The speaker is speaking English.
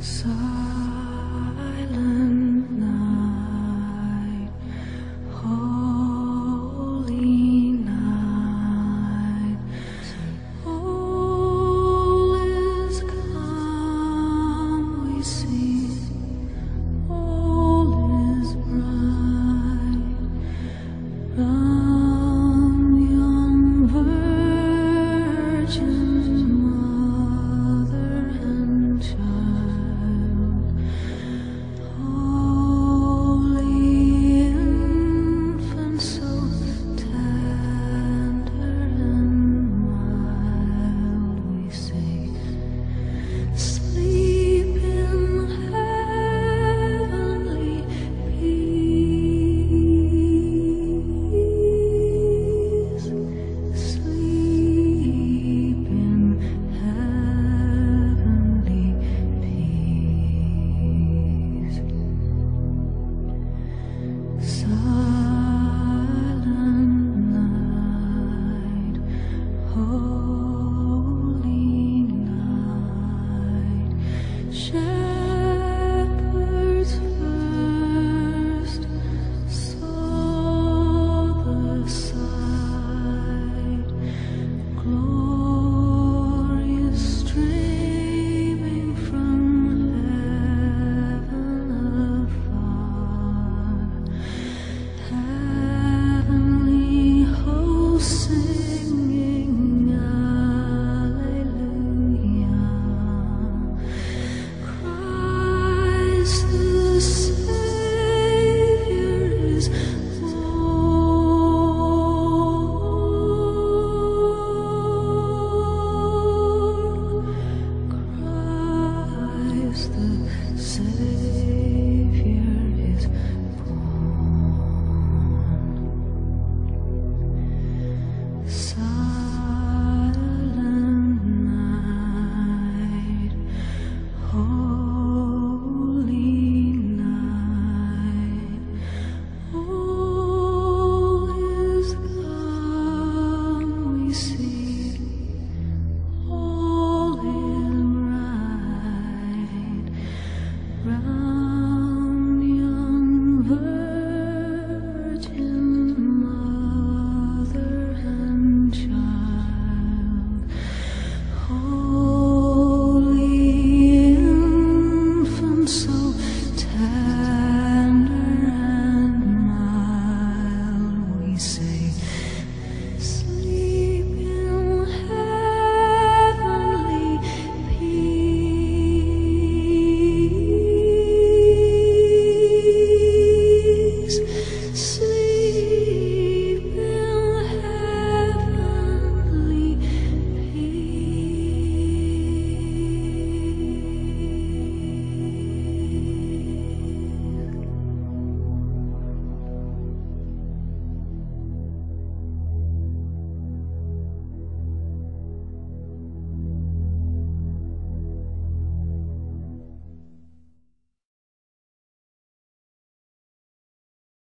So 是。